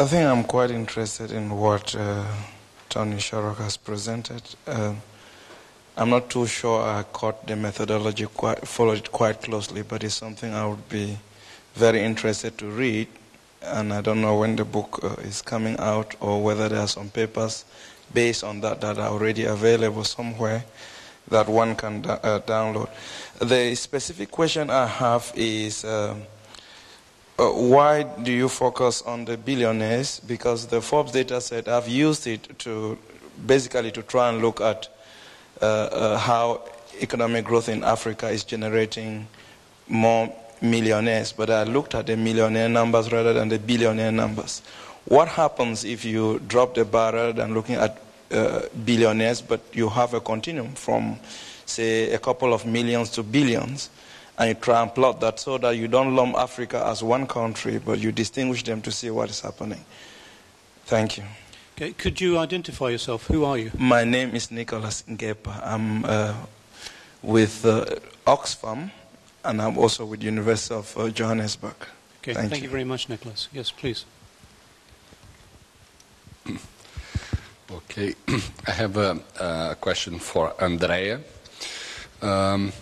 I think I'm quite interested in what uh, Tony Shorrock has presented. Uh, I'm not too sure I caught the methodology, quite, followed it quite closely, but it's something I would be very interested to read. And I don't know when the book uh, is coming out or whether there are some papers based on that that are already available somewhere that one can uh, download. The specific question I have is. Um, uh, why do you focus on the billionaires? Because the Forbes data set, I've used it to basically to try and look at uh, uh, how economic growth in Africa is generating more millionaires, but I looked at the millionaire numbers rather than the billionaire numbers. What happens if you drop the bar rather than looking at uh, billionaires, but you have a continuum from, say, a couple of millions to billions? And you try and plot that so that you don't lump Africa as one country, but you distinguish them to see what is happening. Thank you. Okay, could you identify yourself? Who are you? My name is Nicholas Ngepa. I'm uh, with uh, Oxfam, and I'm also with University of uh, Johannesburg. Okay, thank, thank you. you very much, Nicholas. Yes, please. Okay, I have a, a question for Andrea. Um,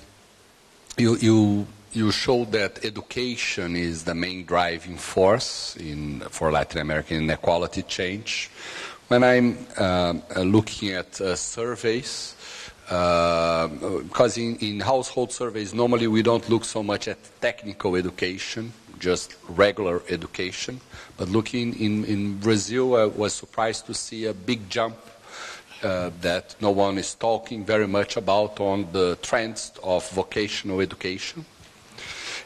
you, you, you showed that education is the main driving force in, for Latin American inequality change. When I'm uh, looking at uh, surveys, uh, because in, in household surveys, normally we don't look so much at technical education, just regular education. But looking in, in Brazil, I was surprised to see a big jump uh, that no one is talking very much about on the trends of vocational education.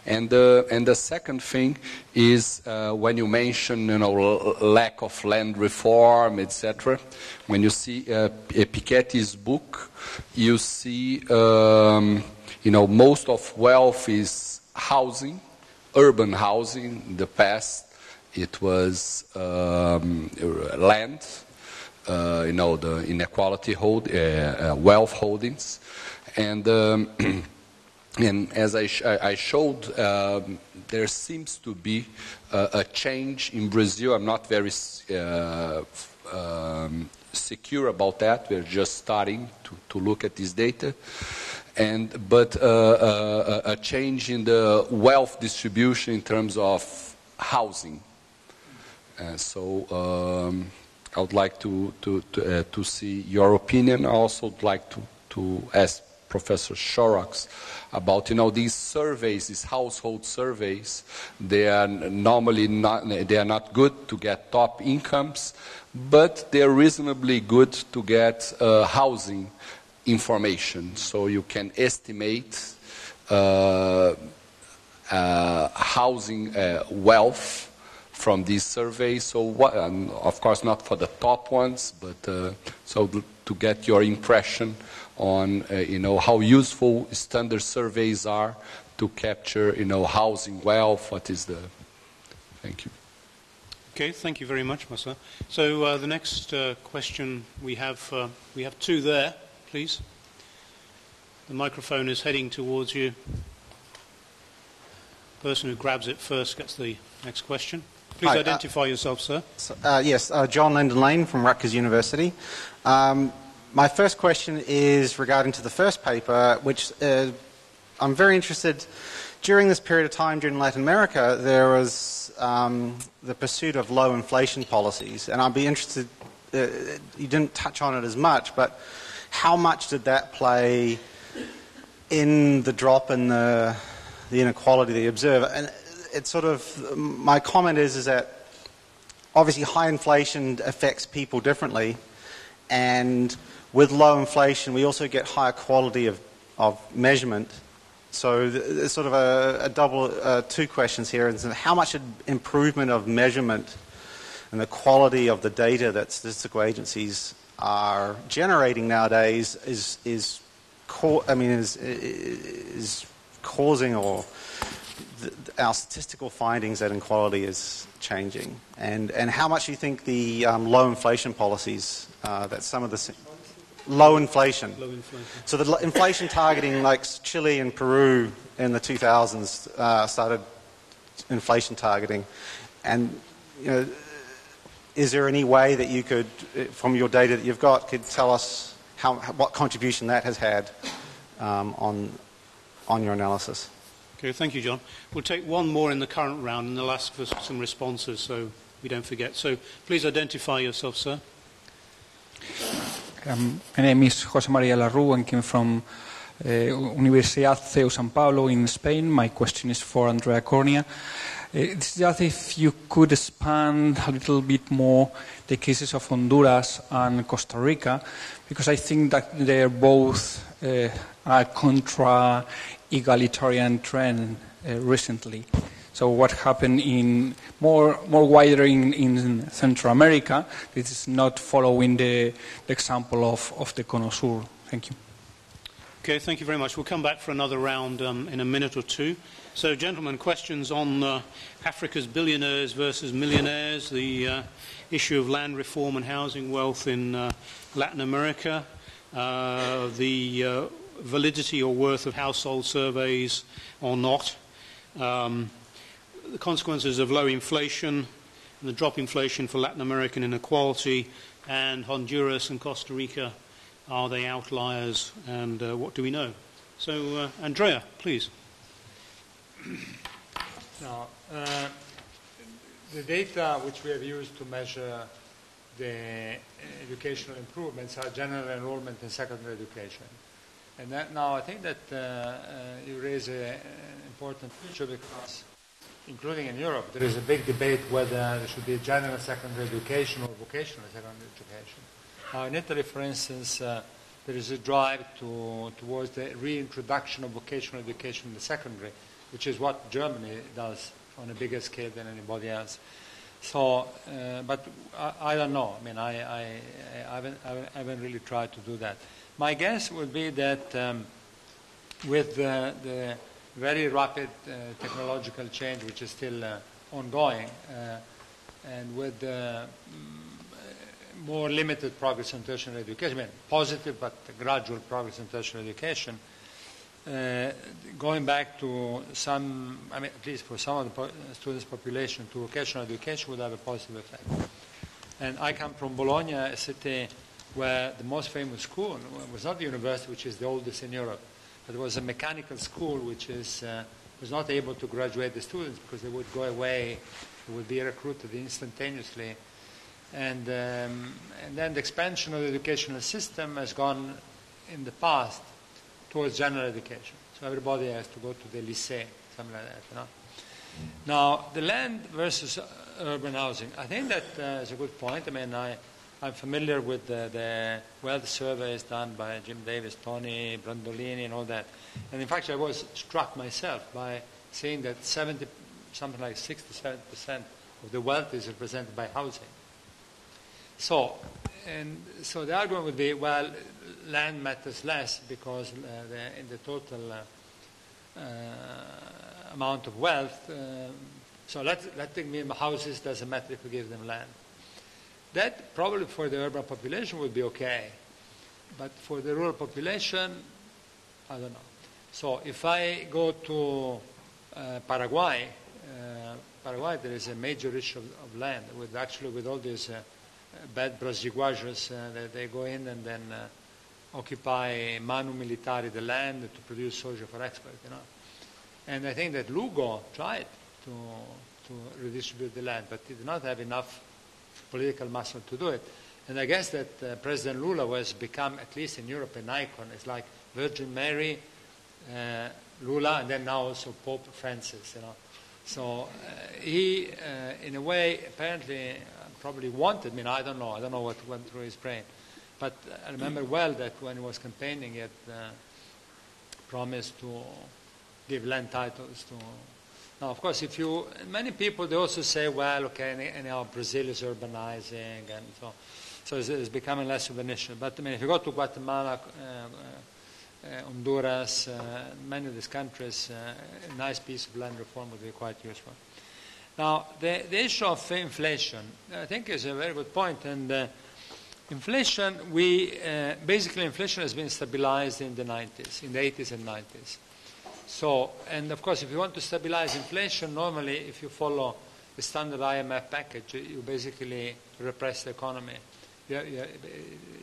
And the, and the second thing is uh, when you mention you know, lack of land reform, etc. When you see uh, Piketty's book, you see um, you know, most of wealth is housing, urban housing. In the past, it was um, land uh, you know, the inequality hold, uh, uh, wealth holdings. And, um, and as I, sh- I showed, um, there seems to be a, change in Brazil. I'm not very um, secure about that. We're just starting to, to look at this data. And, but uh, uh, a change in the wealth distribution in terms of housing. And so um, I would like to, to, to, uh, to see your opinion. I also would like to, to ask Professor Shorrocks about, you know, these surveys, these household surveys, they are normally not, they are not good to get top incomes, but they are reasonably good to get uh, housing information. So you can estimate uh, uh housing uh, wealth from these surveys. So, what, of course, not for the top ones, but uh, so to get your impression on, uh, you know, how useful standard surveys are to capture, you know, housing wealth. What is the? Thank you. Okay, thank you very much, Massa. So uh, the next uh, question we have, uh, we have two there, please. The microphone is heading towards you. The person who grabs it first gets the next question. Please Hi, uh, identify uh, yourself, sir. Uh, yes, uh, John Linden Lane from Rutgers University. Um, my first question is regarding to the first paper, which uh, I'm very interested. During this period of time during Latin America, there was um, the pursuit of low inflation policies, and I'd be interested. Uh, you didn't touch on it as much, but how much did that play in the drop in the, the inequality that you observe? And it's sort of my comment is is that obviously high inflation affects people differently, and with low inflation we also get higher quality of, of measurement. So there's sort of a, a double uh, two questions here: is how much improvement of measurement and the quality of the data that statistical agencies are generating nowadays is is I mean is is causing or our statistical findings that inequality is changing, and, and how much you think the um, low inflation policies uh, that some of the low inflation. Low inflation. So the inflation targeting, like Chile and Peru in the 2000s, uh, started inflation targeting, and you know, is there any way that you could, uh, from your data that you've got, could tell us how, what contribution that has had um, on, on your analysis? Okay, thank you, John. We'll take one more in the current round and they'll ask for some responses so we don't forget. So please identify yourself, sir. Um, my name is Jose Maria Larru and came from uh, Universidad CEU San Pablo in Spain. My question is for Andrea Cornia. Uh, it's just if you could expand a little bit more the cases of Honduras and Costa Rica, because I think that they're both uh, a contra egalitarian trend uh, recently. So what happened in more more wider in, in Central America, this is not following the, the example of, of the Cono Sur. Thank you. Okay, thank you very much. We'll come back for another round um, in a minute or two. So, gentlemen, questions on uh, Africa's billionaires versus millionaires, the uh, issue of land reform and housing wealth in uh, Latin America, uh, the uh, validity or worth of household surveys or not. Um, the consequences of low inflation and the drop inflation for Latin American inequality, and Honduras and Costa Rica, are they outliers, and uh, what do we know? So, uh, Andrea, please. Now, uh, the data which we have used to measure the educational improvements are general enrollment in secondary education. And that, now I think that uh, uh, you raise an important feature because including in Europe, there is a big debate whether there should be a general secondary education or vocational secondary education. Now, in Italy, for instance, uh, there is a drive to, towards the reintroduction of vocational education in the secondary, which is what Germany does on a bigger scale than anybody else. So, uh, but I, I, don't know. I mean, I, I, I, haven't, I, haven't, really tried to do that. My guess would be that um, with the, the very rapid uh, technological change, which is still uh, ongoing, uh, and with mm, more limited progress in tertiary education, I mean, positive but gradual progress in tertiary education, uh, going back to some, I mean, at least for some of the po- students' population, to vocational education would have a positive effect. And I come from Bologna, a city where the most famous school was not the university, which is the oldest in Europe, but it was a mechanical school which is, uh, was not able to graduate the students because they would go away, they would be recruited instantaneously. And, um, and then the expansion of the educational system has gone in the past towards general education. So everybody has to go to the lycée, something like that. You know? Now, the land versus urban housing. I think that uh, is a good point. I mean, I, I'm familiar with the, the, wealth surveys done by Jim Davies, Tony Brandolini, and all that. And in fact, I was struck myself by seeing that 70, something like 67% of the wealth is represented by housing. So, and so the argument would be, well, land matters less because uh, the, in the total uh, uh, amount of wealth. Um, so let, let them houses, doesn't matter if we give them land. That probably for the urban population would be okay. But for the rural population, I don't know. So if I go to uh, Paraguay, uh, Paraguay, there is a major issue of, of land with actually with all these uh, bad brasiguayos uh, that they go in and then uh, occupy manu militari the land to produce soja for export, you know. And I think that Lugo tried to, to redistribute the land, but did not have enough political muscle to do it. And I guess that uh, President Lula was become, at least in Europe, an icon. It's like Virgin Mary, uh, Lula, and then now also Pope Francis, you know. So uh, he, uh, in a way, apparently uh, probably wanted, I mean, I don't know, I don't know what went through his brain. But I remember well that when he was campaigning, he had uh, promised to give land titles to now, of course, if you, many people, they also say, well, okay, anyhow, Brazil is urbanizing, and so, so it's, it's, becoming less of an issue. But, I mean, if you go to Guatemala, uh, uh, Honduras, uh, many of these countries, uh, a nice piece of land reform would be quite useful. Now, the, the issue of inflation, I think, is a very good point. And uh, inflation, we, uh, basically, inflation has been stabilized in the 90s, in the 80s and 90s. So, and of course, if you want to stabilize inflation, normally if you follow the standard IMF package, you basically repress the economy. You, you,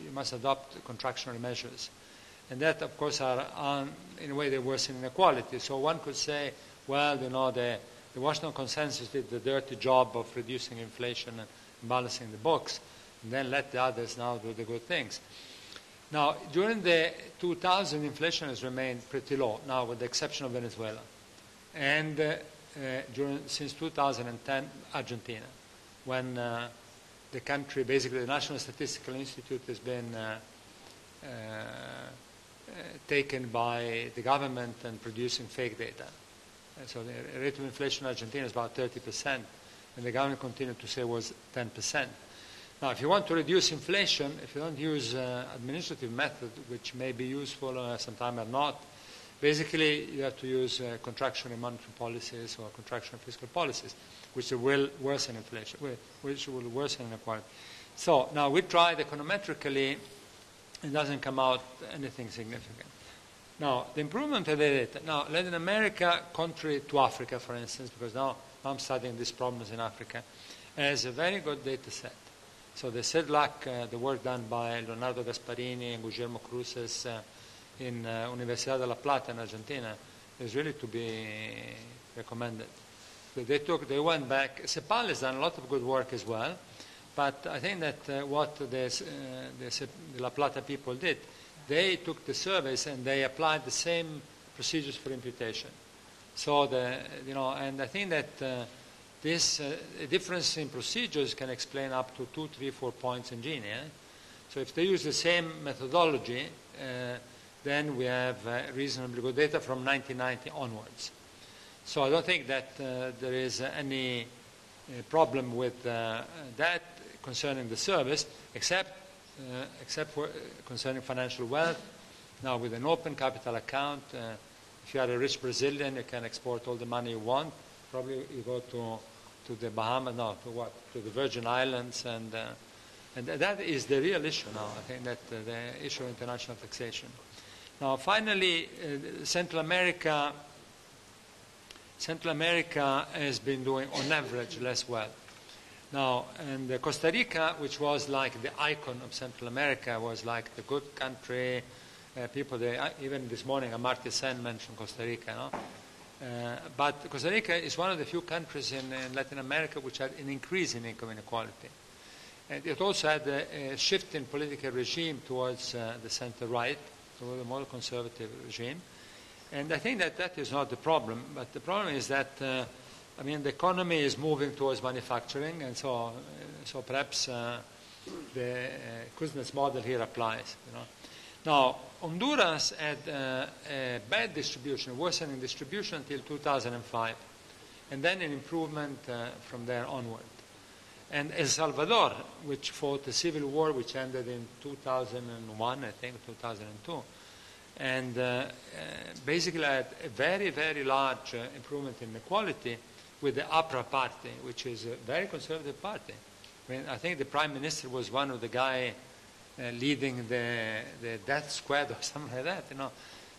you must adopt contractionary measures. And that, of course, are, on, in a way, they worsen inequality. So one could say, well, you know, the, the Washington Consensus did the dirty job of reducing inflation and balancing the books, and then let the others now do the good things. Now, during the 2000, inflation has remained pretty low, now with the exception of Venezuela. And uh, uh, during, since 2010, Argentina, when uh, the country, basically the National Statistical Institute has been uh, uh, uh, taken by the government and producing fake data. so the rate of inflation in Argentina is about 30%, and the government continued to say it was 10%. Now, if you want to reduce inflation, if you don't use uh, administrative method, which may be useful uh, sometimes or not, basically you have to use uh, contractionary monetary policies or contractionary fiscal policies, which will worsen inflation, which will worsen inequality. So now we tried econometrically, it doesn't come out anything significant. Now, the improvement of the data. Now, Latin America, contrary to Africa, for instance, because now I'm studying these problems in Africa, has a very good data set. So the CEDLAS, uh, the work done by Leonardo Gasparini and Guillermo Cruces uh, in uh, Universidad de La Plata in Argentina, is really to be recommended. They took, they went back. CEPAL has done a lot of good work as well, but I think that what the, uh, the, La Plata people did, they took the surveys and they applied the same procedures for imputation. So the, you know, and I think that this uh, difference in procedures can explain up to two, three, four points in Gini. So if they use the same methodology, uh, then we have uh, reasonably good data from 1990 onwards. So I don't think that uh, there is any uh, problem with uh, that concerning the service, except, except for concerning financial wealth. Now with an open capital account, if you are a rich Brazilian, you can export all the money you want. Probably you go to to the Bahamas, no, to what? To the Virgin Islands, and uh, and that is the real issue now. I think that uh, the issue of international taxation. Now, finally, uh, Central America. Central America has been doing, on average, less well. Now, and Costa Rica, which was like the icon of Central America, was like the good country. Uh, people, they, uh, even this morning, Amartya Sen mentioned Costa Rica. No? Uh, but Costa Rica is one of the few countries in, in, Latin America which had an increase in income inequality. And it also had a, a shift in political regime towards uh, the center right, toward a more conservative regime. And I think that that is not the problem, but the problem is that, uh, I mean, the economy is moving towards manufacturing, and so, uh, so perhaps uh, the uh, Kuznets model here applies. You know. Now, Honduras had uh, a bad distribution, a worsening distribution until 2005, and then an improvement uh, from there onward. And El Salvador, which fought a civil war which ended in 2001, I think, 2002, and uh, uh, basically had a very, very large uh, improvement in equality with the APRA party, which is a very conservative party. I, mean, I think the prime minister was one of the guys uh, leading the, the death squad or something like that, you know.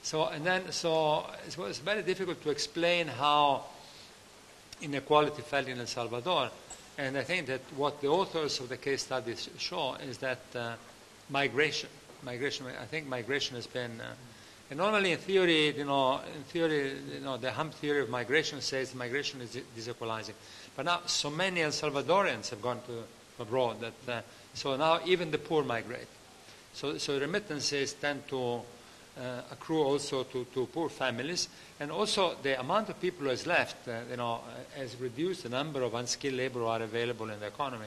So, and then, so it was very difficult to explain how inequality fell in El Salvador. And I think that what the authors of the case studies show is that uh, migration, migration, I think migration has been, uh, and normally in theory, you know, in theory, you know, the hump theory of migration says migration is disequalizing. But now so many El Salvadorians have gone to abroad that uh, so now even the poor migrate. So, so remittances tend to uh, accrue also to, to poor families, and also the amount of people who has left, uh, you know, has reduced the number of unskilled labor who are available in the economy.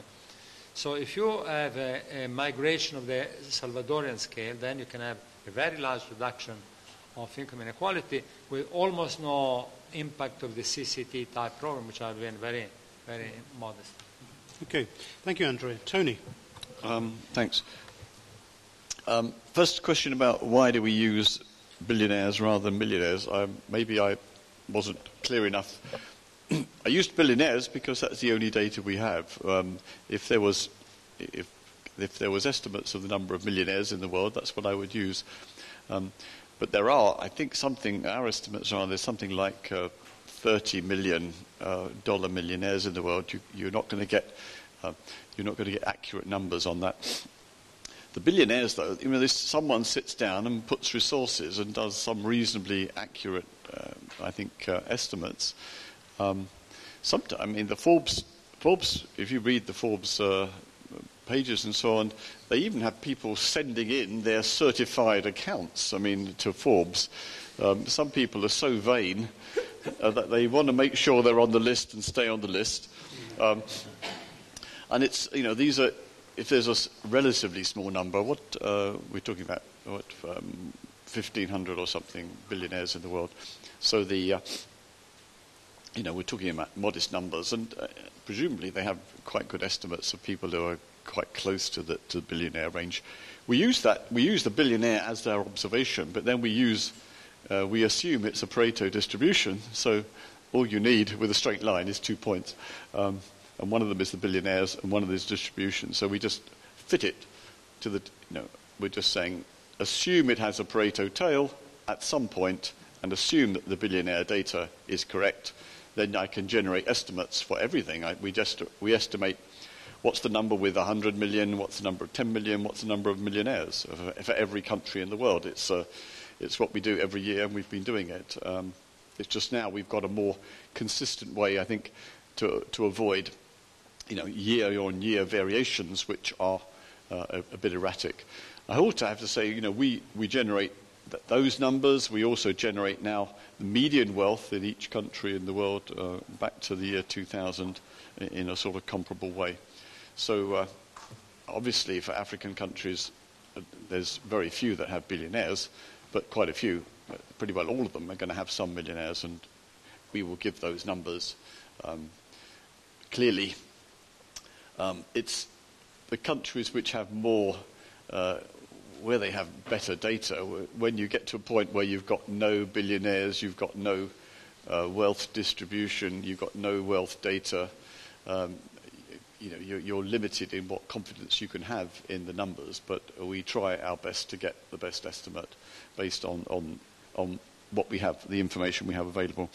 So if you have a, a migration of the Salvadorian scale, then you can have a very large reduction of income inequality with almost no impact of the CCT type program, which been very, very modest. Okay, thank you, Andrea. Tony. Um, thanks. Um, first question about why do we use billionaires rather than millionaires? I, maybe I wasn't clear enough. I used billionaires because that's the only data we have. Um, if there was, if, if there was estimates of the number of millionaires in the world, that's what I would use. Um, but there are, I think, something. Our estimates are there's something like uh, 30 million uh, dollar millionaires in the world, you, you're not going to get uh, you're not going to get accurate numbers on that. The billionaires, though, you know, someone sits down and puts resources and does some reasonably accurate, uh, I think, uh, estimates. Um, sometimes, I mean, the Forbes, Forbes, if you read the Forbes uh, pages and so on, they even have people sending in their certified accounts, I mean, to Forbes. Um, some people are so vain uh, that they want to make sure they're on the list and stay on the list. Um, and it's, you know, these are, if there's a relatively small number, what uh, we're talking about, what, um, 1,500 or something billionaires in the world. So the, uh, you know, we're talking about modest numbers, and uh, presumably they have quite good estimates of people who are quite close to the, to the billionaire range. We use that, we use the billionaire as our observation, but then we use uh, we assume it's a Pareto distribution, so all you need with a straight line is two points. Um, and one of them is the billionaires, and one of them is distribution. So we just fit it to the, you know, we're just saying, assume it has a Pareto tail at some point, and assume that the billionaire data is correct. Then I can generate estimates for everything. I, we just we estimate what's the number with 100 million, what's the number of 10 million, what's the number of millionaires for, for every country in the world. It's uh, it's what we do every year, and we've been doing it. Um, it's just now we've got a more consistent way, I think, to, to avoid you know, year-on-year variations which are uh, a, a, bit erratic. I also have to say, you know, we, we generate th- those numbers. We also generate now the median wealth in each country in the world uh, back to the year 2000 in, in, a sort of comparable way. So uh, obviously for African countries, uh, there's very few that have billionaires, but quite a few, pretty well all of them, are going to have some millionaires, and we will give those numbers. Um, clearly, um, it's the countries which have more, uh, where they have better data. When you get to a point where you've got no billionaires, you've got no uh, wealth distribution, you've got no wealth data, um, you know, you're, you're, limited in what confidence you can have in the numbers, but we try our best to get the best estimate based on, on, on what we have, the information we have available.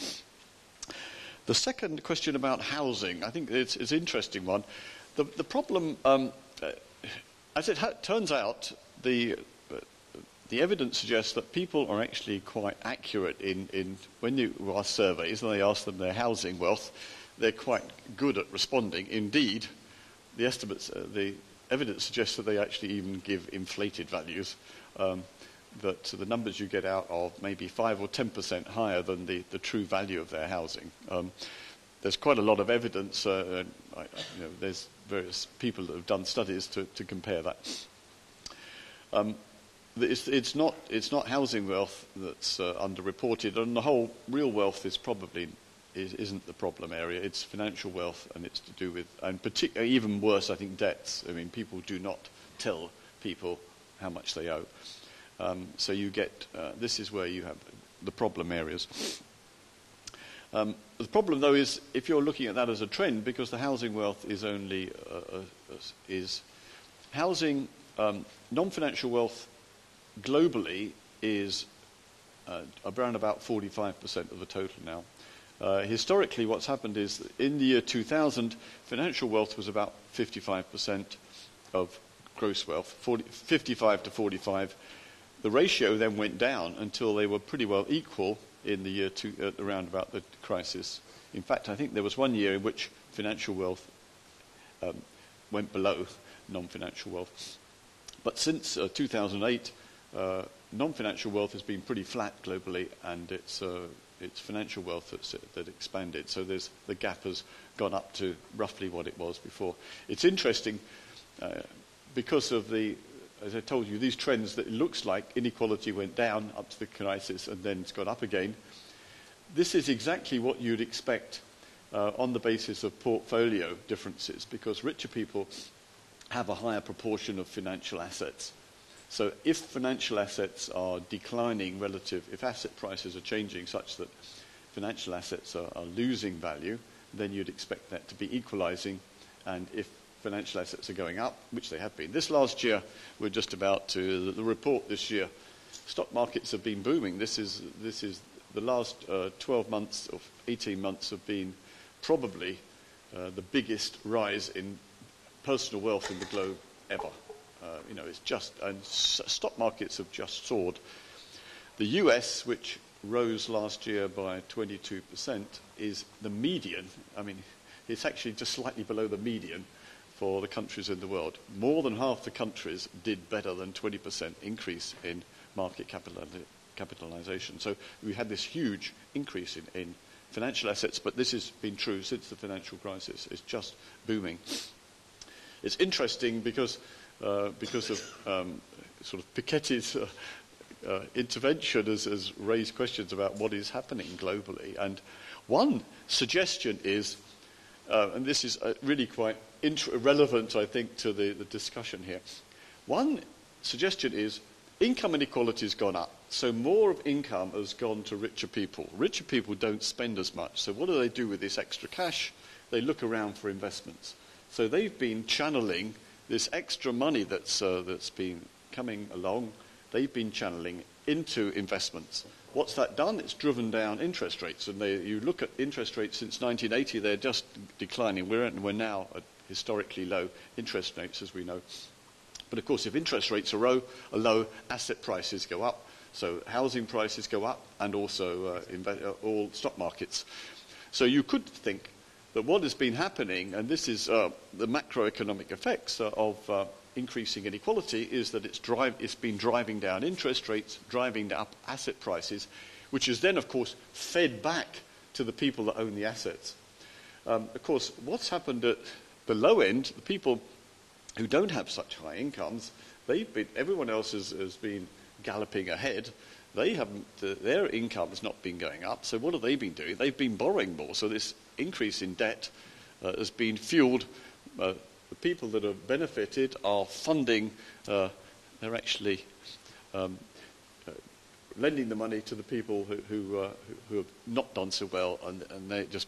The second question about housing, I think it's, it's an interesting one. The, the problem, um, uh, as it turns out, the, uh, the evidence suggests that people are actually quite accurate in, in when you ask surveys and they ask them their housing wealth, they're quite good at responding. Indeed, the estimates, uh, the evidence suggests that they actually even give inflated values. Um, that the numbers you get out are maybe 5 or 10% higher than the, the true value of their housing. Um, there's quite a lot of evidence, uh, I, you know, there's various people that have done studies to, to compare that. Um, it's, it's, not, it's not housing wealth that's uh, underreported, and the whole real wealth is probably is, isn't the problem area. It's financial wealth, and it's to do with, and partic- even worse, I think, debts. I mean, people do not tell people how much they owe. Um, so you get, uh, this is where you have the problem areas. Um, the problem, though, is if you're looking at that as a trend, because the housing wealth is only uh, uh, is housing um, non-financial wealth globally is uh, around about 45% of the total now. Uh, historically, what's happened is in the year 2000, financial wealth was about 55% of gross wealth, 40, 55 to 45. The ratio then went down until they were pretty well equal in the year two, uh, around about the crisis. In fact, I think there was one year in which financial wealth um, went below non-financial wealth. But since uh, 2008, uh, non-financial wealth has been pretty flat globally, and it's uh, it's financial wealth that's, that expanded. So there's the gap has gone up to roughly what it was before. It's interesting uh, because of the as I told you, these trends that it looks like inequality went down up to the crisis and then it's gone up again. This is exactly what you'd expect uh, on the basis of portfolio differences because richer people have a higher proportion of financial assets. So if financial assets are declining relative, if asset prices are changing such that financial assets are, are losing value, then you'd expect that to be equalizing. And if financial assets are going up, which they have been. This last year, we're just about to, the, the report this year, stock markets have been booming. This is, this is the last uh, 12 months or 18 months have been probably uh, the biggest rise in personal wealth in the globe ever. Uh, you know, it's just, and stock markets have just soared. The US, which rose last year by 22%, is the median. I mean, it's actually just slightly below the median for the countries in the world. More than half the countries did better than 20% increase in market capital, capitalization. So we had this huge increase in, in financial assets, but this has been true since the financial crisis. It's just booming. It's interesting because, uh, because of um, sort of Piketty's uh, uh, intervention has, has raised questions about what is happening globally. And one suggestion is, uh, and this is uh, really quite inter- relevant, I think, to the, the discussion here. One suggestion is income inequality has gone up, so more of income has gone to richer people. Richer people don't spend as much, so what do they do with this extra cash? They look around for investments. So they've been channeling this extra money that's, uh, that's been coming along, they've been channeling into investments. What's that done? It's driven down interest rates. And they, you look at interest rates since 1980, they're just declining. We're, we're now at historically low interest rates, as we know. But of course, if interest rates are low, are low asset prices go up. So housing prices go up, and also uh, uh, all stock markets. So you could think that what has been happening, and this is uh, the macroeconomic effects of uh, increasing inequality, is that it's, drive, it's been driving down interest rates, driving up asset prices, which is then, of course, fed back to the people that own the assets. Um, of course, what's happened at the low end, the people who don't have such high incomes, they've been, everyone else has, has been galloping ahead. They haven't, their income has not been going up. So what have they been doing? They've been borrowing more. So this increase in debt uh, has been fueled. Uh, the people that have benefited are funding. Uh, they're actually um, uh, lending the money to the people who, who, uh, who, who have not done so well, and, and they're just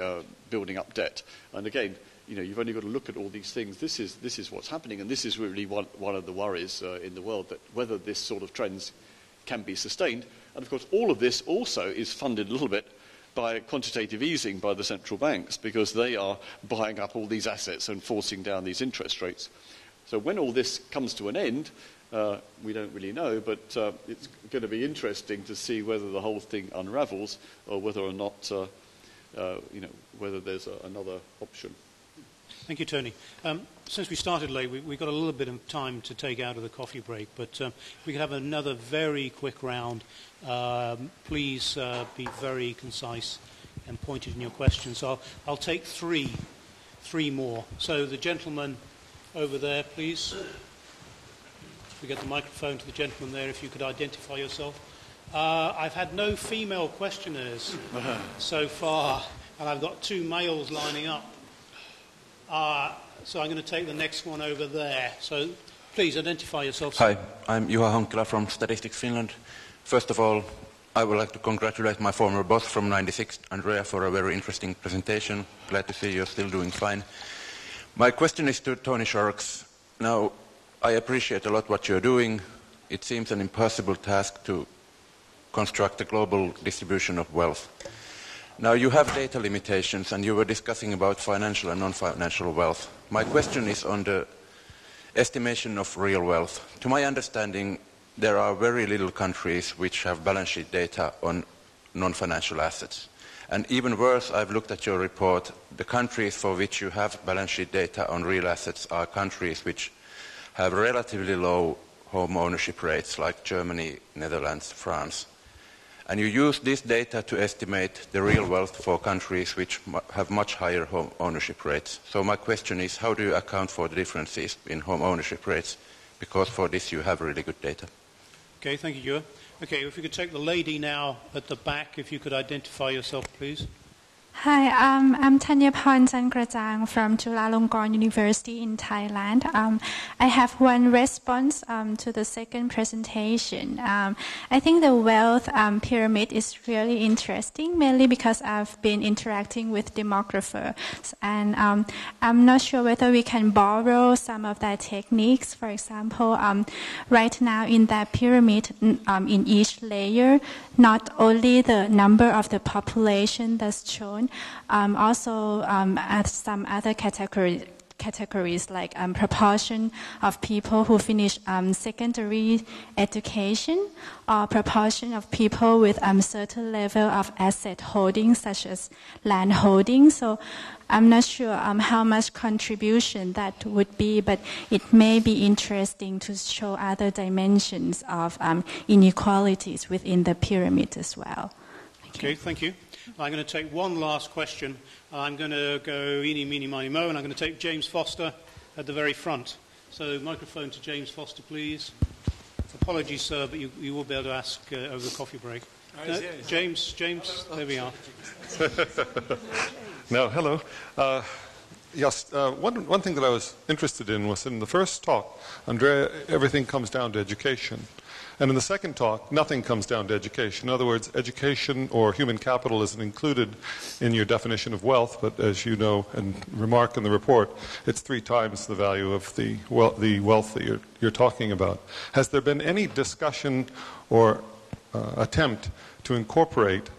uh, building up debt. And again, you know, you've only got to look at all these things. This is, this is what's happening, and this is really one, one of the worries uh, in the world, that whether this sort of trends can be sustained. And of course, all of this also is funded a little bit by quantitative easing by the central banks, because they are buying up all these assets and forcing down these interest rates. So when all this comes to an end, uh, we don't really know, but uh, it's going to be interesting to see whether the whole thing unravels or whether or not, uh, you know, whether there's a, another option. Thank you, Tony. Um, since we started late, we, have got a little bit of time to take out of the coffee break, but um, we could have another very quick round. Um, please uh, be very concise and pointed in your questions. I'll, I'll take three, three more. So the gentleman over there, please. If we get the microphone to the gentleman there, if you could identify yourself. Uh, I've had no female questioners so far, and I've got two males lining up. Uh, so I'm going to take the next one over there. So please identify yourself. Hi, I'm Juha Honkkila from Statistics Finland. First of all, I would like to congratulate my former boss from 96, Andrea, for a very interesting presentation. Glad to see you're still doing fine. My question is to Tony Shorrocks. Now, I appreciate a lot what you're doing. It seems an impossible task to construct a global distribution of wealth. Now, you have data limitations, and you were discussing about financial and non-financial wealth. My question is on the estimation of real wealth. To my understanding, there are very little countries which have balance sheet data on non-financial assets. And even worse, I've looked at your report, the countries for which you have balance sheet data on real assets are countries which have relatively low home ownership rates, like Germany, Netherlands, France. And you use this data to estimate the real wealth for countries which have much higher home ownership rates. So my question is, how do you account for the differences in home ownership rates? Because for this you have really good data. Okay, thank you, Ewa. Okay, if you could take the lady now at the back, if you could identify yourself, please. Hi, um, I'm Tanya Ponsan from Chulalongkorn University in Thailand. Um, I have one response um, to the second presentation. Um, I think the wealth um, pyramid is really interesting, mainly because I've been interacting with demographers, and um, I'm not sure whether we can borrow some of their techniques. For example, right now in that pyramid, in each layer, not only the number of the population that's shown, um, also um, some other categories categories like um, proportion of people who finish um, secondary education or proportion of people with a um, certain level of asset holding such as land holding. So I'm not sure um, how much contribution that would be, but it may be interesting to show other dimensions of um, inequalities within the pyramid as well. Okay, thank you. I'm going to take one last question. I'm going to go eeny, meeny, miny, mo, and I'm going to take James Foster at the very front. So, microphone to James Foster, please. Apologies, sir, but you, you will be able to ask uh, over the coffee break. No, James, James, there we are. no, hello. Uh, yes, uh, one, one thing that I was interested in was in the first talk, Andrea, everything comes down to education. And in the second talk, nothing comes down to education. In other words, education or human capital isn't included in your definition of wealth, but as you know and remark in the report, it's three times the value of the, the wealth that you're, you're, talking about. Has there been any discussion or uh, attempt to incorporate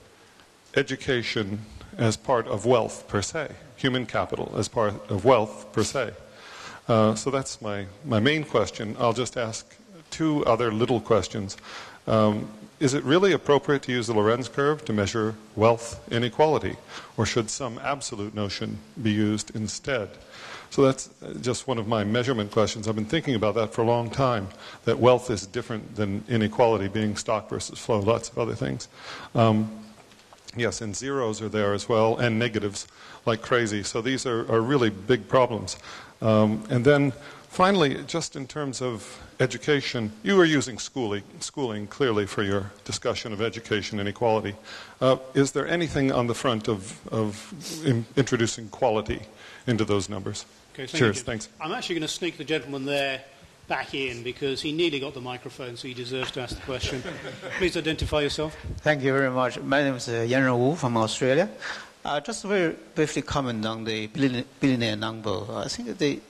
education as part of wealth per se, human capital as part of wealth per se? Uh, so that's my, my main question. I'll just ask two other little questions. Um, is it really appropriate to use the Lorenz curve to measure wealth inequality, or should some absolute notion be used instead? So that's just one of my measurement questions. I've been thinking about that for a long time, that wealth is different than inequality being stock versus flow, lots of other things. Um, yes, and zeros are there as well, and negatives like crazy. So these are, are really big problems. Um, and then finally, just in terms of education, you were using schooling, schooling clearly for your discussion of education inequality. Uh, is there anything on the front of, of in, introducing quality into those numbers? Okay, thank Cheers, you. thanks. I'm actually going to sneak the gentleman there back in because he nearly got the microphone, so he deserves to ask the question. Please identify yourself. Thank you very much. My name is uh, Yan Wu from Australia. Uh, just very briefly comment on the billionaire number. I think the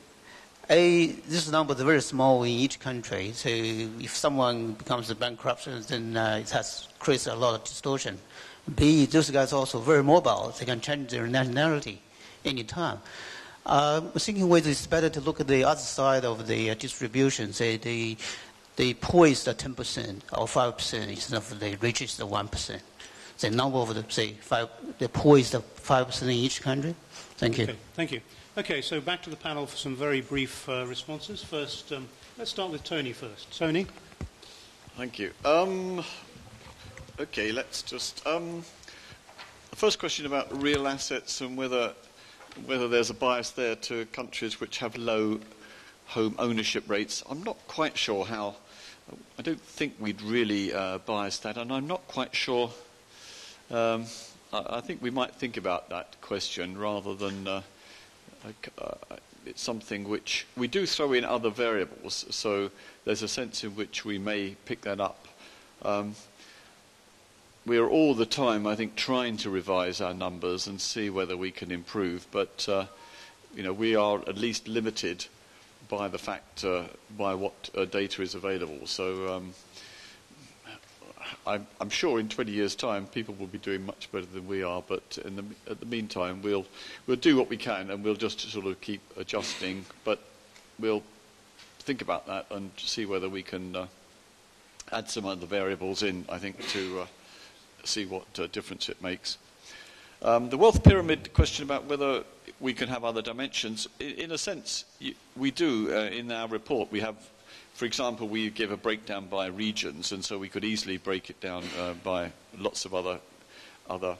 a, this number is very small in each country, so if someone becomes a bankrupt, then uh, it has created a lot of distortion. B, those guys are also very mobile. They can change their nationality anytime. Uh, I'm thinking whether it's better to look at the other side of the uh, distribution, say the, the poor is the 10% or 5% instead of the richest the 1%. The number of the, say, five, the poor is the 5% in each country. Thank you. Okay, thank you. Okay, so back to the panel for some very brief uh, responses. First, um, let's start with Tony first. Tony? Thank you. Um, okay, let's just. Um, the first question about real assets and whether, whether there's a bias there to countries which have low home ownership rates. I'm not quite sure how. I don't think we'd really uh, bias that, and I'm not quite sure. Um, I, I, think we might think about that question rather than. Uh, uh, it's something which we do throw in other variables, so there's a sense in which we may pick that up. Um, we are all the time, I think, trying to revise our numbers and see whether we can improve, but uh, you know, we are at least limited by the fact uh, by what uh, data is available. So um, I'm, I'm, sure in 20 years' time people will be doing much better than we are, but in the, at the meantime we'll, we'll do what we can and we'll just sort of keep adjusting, but we'll think about that and see whether we can uh, add some other variables in, I think, to uh, see what uh, difference it makes. Um, the wealth pyramid question about whether we can have other dimensions, in, in a sense, we do. Uh, in our report, we have for example, we give a breakdown by regions, and so we could easily break it down uh, by lots of other, other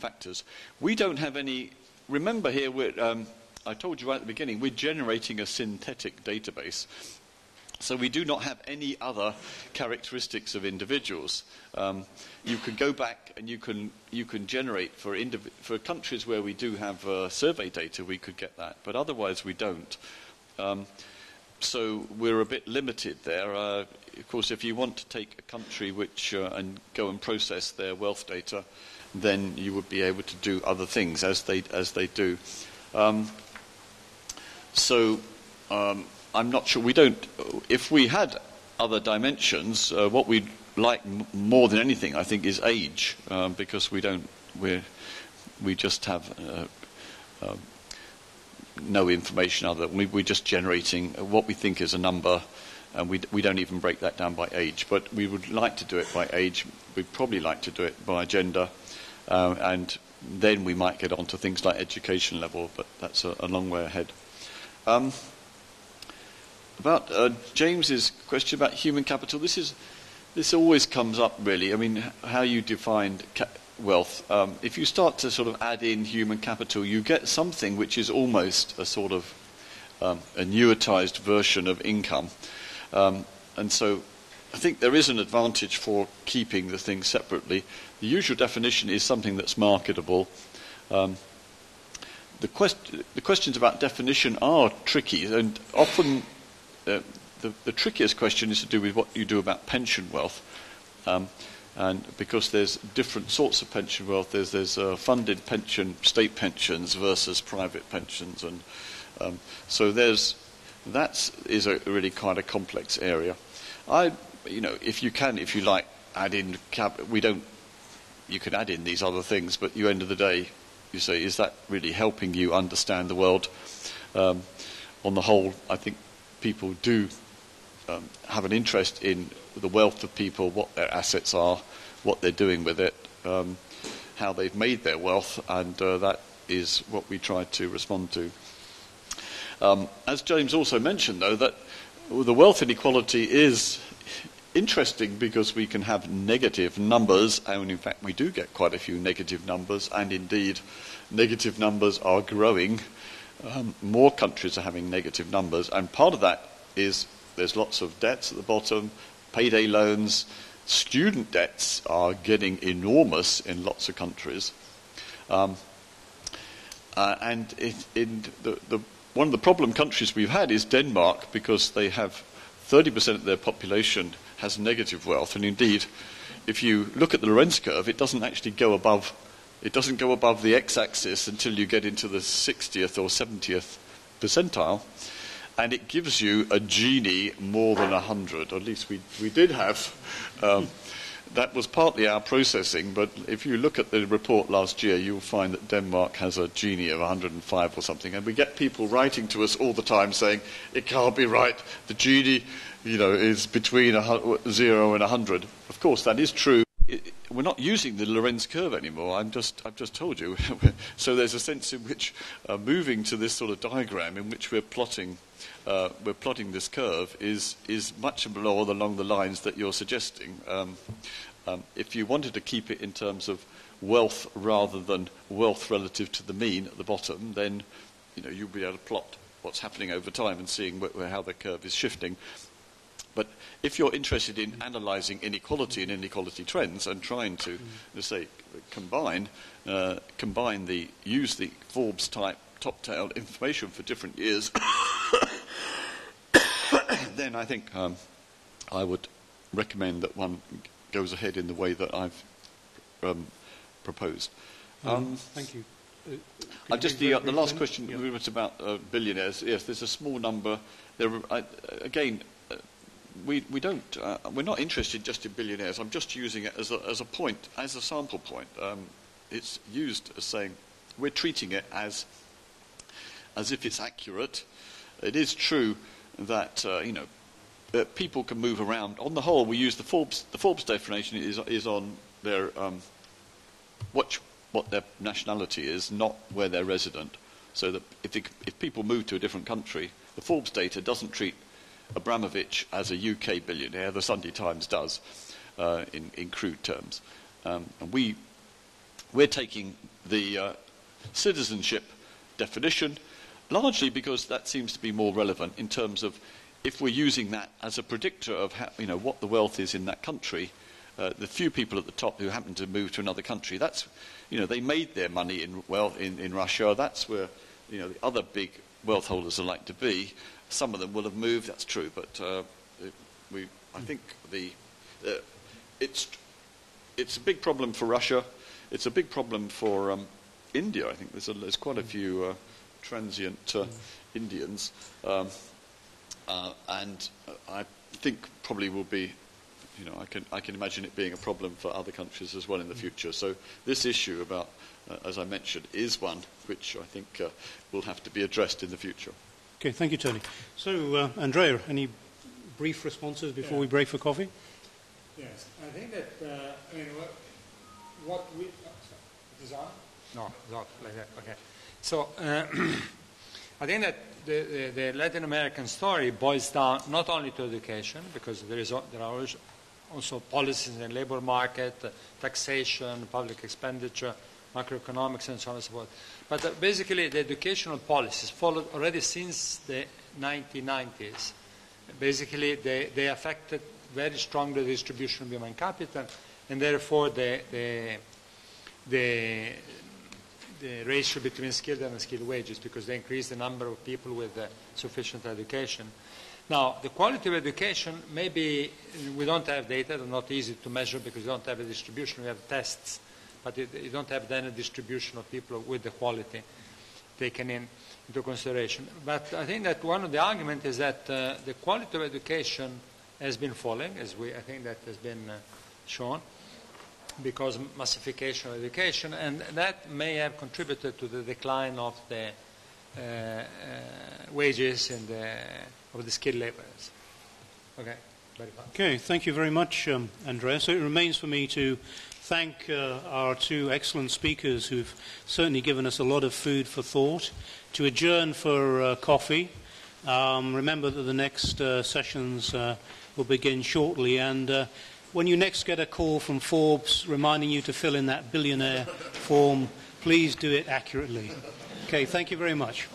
factors. We don't have any. Remember here, um, I told you right at the beginning, we're generating a synthetic database. So we do not have any other characteristics of individuals. Um, you can go back and you can you can generate for indiv- for countries where we do have uh, survey data, we could get that, but otherwise we don't. Um, so we're a bit limited there. Uh, of course, if you want to take a country which uh, and go and process their wealth data, then you would be able to do other things as they as they do. Um, so um, I'm not sure. We don't. If we had other dimensions, uh, what we'd like more than anything, I think, is age, um, because we don't. We we just have. Uh, uh, no information other than we, we're just generating what we think is a number and we, we don't even break that down by age. But we would like to do it by age. We'd probably like to do it by gender. Uh, and then we might get on to things like education level, but that's a, a long way ahead. Um, about uh, James's question about human capital, this is this always comes up really. I mean, how you define ca- wealth. Um, if you start to sort of add in human capital, you get something which is almost a sort of um, annuitized version of income. Um, and so I think there is an advantage for keeping the things separately. The usual definition is something that's marketable. Um, the, quest- the, questions about definition are tricky, and often the, the, trickiest question is to do with what you do about pension wealth. Um, and because there's different sorts of pension wealth, there's, there's uh, funded pension, state pensions versus private pensions, and um, so there's that is a really kind of complex area. I, you know, if you can, if you like, add in. We don't. You can add in these other things, but you end of the day, you say, is that really helping you understand the world? Um, on the whole, I think people do um, have an interest in the wealth of people, what their assets are, what they're doing with it, um, how they've made their wealth, and uh, that is what we try to respond to. Um, as James also mentioned, though, that the wealth inequality is interesting because we can have negative numbers, and in fact, we do get quite a few negative numbers, and indeed, negative numbers are growing. Um, more countries are having negative numbers, and part of that is there's lots of debts at the bottom, payday loans, student debts are getting enormous in lots of countries. Um, uh, and it, in the, the, one of the problem countries we've had is Denmark because they have 30% of their population has negative wealth. And indeed, if you look at the Lorenz curve, it doesn't actually go above, it doesn't go above the x-axis until you get into the 60th or 70th percentile and it gives you a Gini more than 100. At least we, we did have. Um, that was partly our processing, but if you look at the report last year, you'll find that Denmark has a Gini of 105 or something. And we get people writing to us all the time saying, it can't be right. The Gini, you know, is between 0 and 100. Of course, that is true we're not using the Lorenz curve anymore. I'm just, I've just told you. so there's a sense in which uh, moving to this sort of diagram in which we're plotting, uh, we're plotting this curve is is much more along the lines that you're suggesting. Um, um, if you wanted to keep it in terms of wealth rather than wealth relative to the mean at the bottom, then you know you'll be able to plot what's happening over time and seeing wh- how the curve is shifting. But if you're interested in analysing inequality and inequality trends and trying to, let's say, combine, uh, combine the use the Forbes type top-tailed information for different years, then I think um, I would recommend that one goes ahead in the way that I've um, proposed. Um, thank you. Uh, just the, uh, the last question yeah. was about uh, billionaires. Yes, there's a small number. There, uh, again, we, we don't, uh, we're not interested just in billionaires. I'm just using it as a, as a point, as a sample point. Um, it's used as saying we're treating it as, as if it's accurate. It is true that, uh, you know, that people can move around. On the whole, we use the Forbes, the Forbes definition is, is on their, um, what, what their nationality is, not where they're resident. So that if, if people move to a different country, the Forbes data doesn't treat Abramovich as a UK billionaire. The Sunday Times does, uh, in, in, crude terms. Um, and we, we're taking the uh, citizenship definition largely because that seems to be more relevant in terms of if we're using that as a predictor of how, you know, what the wealth is in that country, uh, the few people at the top who happen to move to another country, that's, you know, they made their money in, wealth in, in Russia. That's where, you know, the other big wealth holders are like to be. Some of them will have moved, that's true, but uh, it, we, I think the, uh, it's, it's a big problem for Russia. It's a big problem for um, India. I think there's, a, there's quite a few uh, transient uh, Indians. Um, uh, and I think probably will be, you know, I can, I can imagine it being a problem for other countries as well in the future. So this issue about, uh, as I mentioned, is one which I think uh, will have to be addressed in the future. Okay, thank you, Tony. So, uh, Andrea, any brief responses before Yeah. we break for coffee? Yes, I think that, uh, I mean, what, what we, oh, sorry, it is on? No, it's not like that, okay. So, uh, I think that the, the, the Latin American story boils down not only to education, because there, is, there are also- also policies in the labor market, uh, taxation, public expenditure, macroeconomics, and so on and so forth. But uh, basically, the educational policies followed already since the 1990s. Basically, they, they affected very strongly the distribution of human capital, and therefore the, the, the, the ratio between skilled and unskilled wages, because they increase the number of people with uh, sufficient education. Now, the quality of education, maybe we don't have data, they're not easy to measure because we don't have a distribution, we have tests, but it, you don't have then a distribution of people with the quality taken in, into consideration. But I think that one of the arguments is that uh, the quality of education has been falling, as we, I think that has been uh, shown, because massification of education, and that may have contributed to the decline of the uh, uh, wages and the, of the skilled laborers. Okay. Okay, thank you very much, um, Andrea. So it remains for me to thank uh, our two excellent speakers who've certainly given us a lot of food for thought, to adjourn for uh, coffee. Um, remember that the next uh, sessions uh, will begin shortly, and uh, when you next get a call from Forbes reminding you to fill in that billionaire form, please do it accurately. Okay, thank you very much.